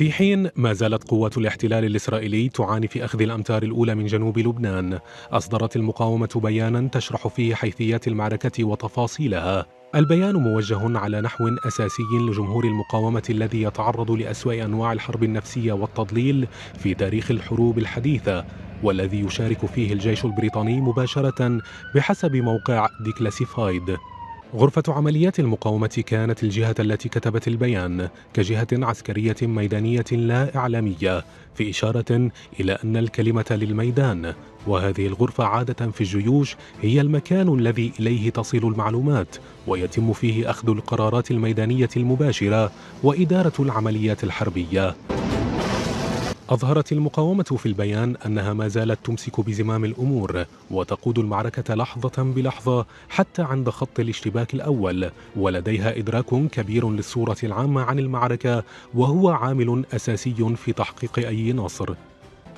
في حين ما زالت قوات الاحتلال الإسرائيلي تعاني في أخذ الأمتار الأولى من جنوب لبنان. أصدرت المقاومة بيانا تشرح فيه حيثيات المعركة وتفاصيلها. البيان موجه على نحو أساسي لجمهور المقاومة الذي يتعرض لأسوأ أنواع الحرب النفسية والتضليل في تاريخ الحروب الحديثة والذي يشارك فيه الجيش البريطاني مباشرة بحسب موقع ديكلاسيفايد. غرفة عمليات المقاومة كانت الجهة التي كتبت البيان كجهة عسكرية ميدانية لا إعلامية في إشارة إلى أن الكلمة للميدان وهذه الغرفة عادة في الجيوش هي المكان الذي إليه تصل المعلومات ويتم فيه أخذ القرارات الميدانية المباشرة وإدارة العمليات الحربية. أظهرت المقاومة في البيان أنها ما زالت تمسك بزمام الأمور وتقود المعركة لحظة بلحظة حتى عند خط الاشتباك الأول ولديها إدراك كبير للصورة العامة عن المعركة وهو عامل أساسي في تحقيق أي نصر.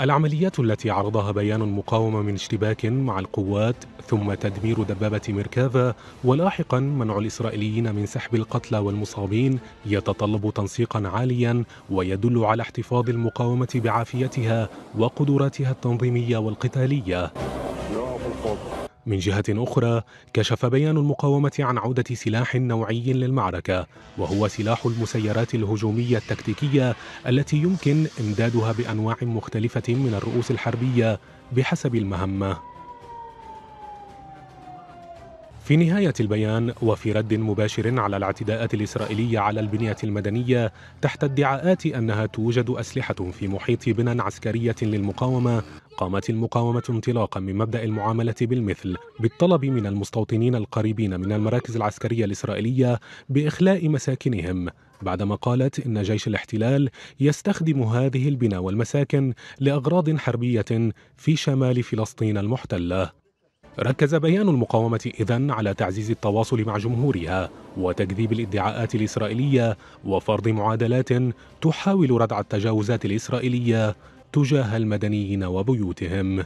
العمليات التي عرضها بيان المقاومة من اشتباك مع القوات ثم تدمير دبابة ميركافا ولاحقا منع الإسرائيليين من سحب القتلى والمصابين يتطلب تنسيقا عاليا ويدل على احتفاظ المقاومة بعافيتها وقدراتها التنظيمية والقتالية. من جهة أخرى كشف بيان المقاومة عن عودة سلاح نوعي للمعركة وهو سلاح المسيرات الهجومية التكتيكية التي يمكن إمدادها بأنواع مختلفة من الرؤوس الحربية بحسب المهمة. في نهاية البيان وفي رد مباشر على الاعتداءات الإسرائيلية على البنية المدنية تحت ادعاءات أنها توجد أسلحة في محيط بنى عسكرية للمقاومة قامت المقاومة انطلاقا من مبدأ المعاملة بالمثل بالطلب من المستوطنين القريبين من المراكز العسكرية الإسرائيلية بإخلاء مساكنهم. بعدما قالت إن جيش الاحتلال يستخدم هذه البنى والمساكن لأغراض حربية في شمال فلسطين المحتلة. ركز بيان المقاومة إذن على تعزيز التواصل مع جمهورها وتكذيب الادعاءات الإسرائيلية وفرض معادلات تحاول ردع التجاوزات الإسرائيلية تجاه المدنيين وبيوتهم.